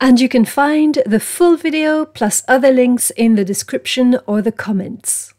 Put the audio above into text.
And you can find the full video plus other links in the description or the comments.